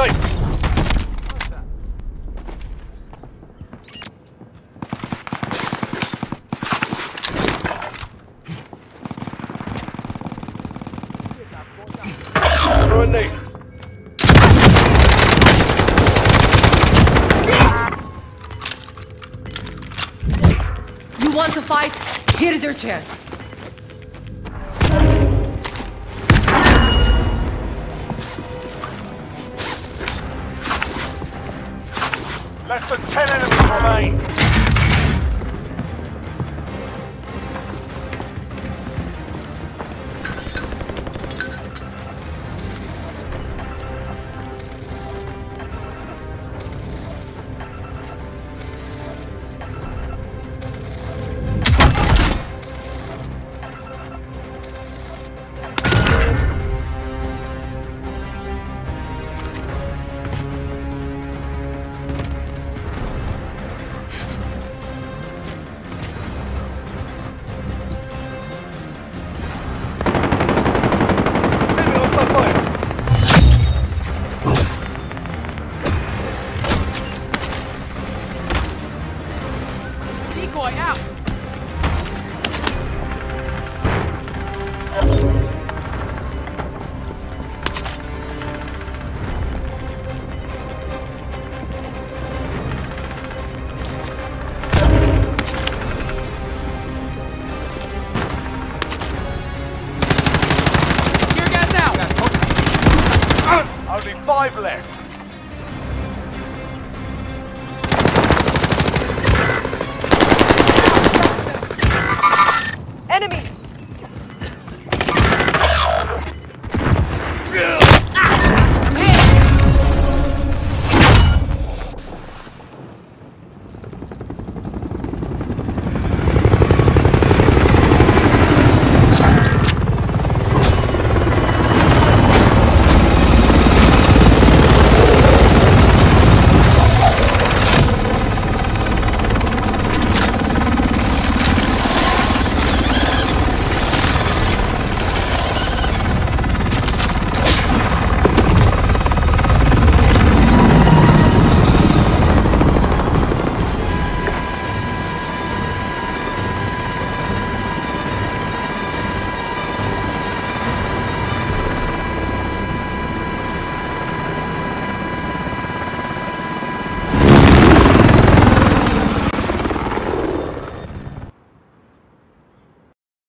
Throw. You want to fight? Here's your chance. Remain. Decoy out. Out. Only five left.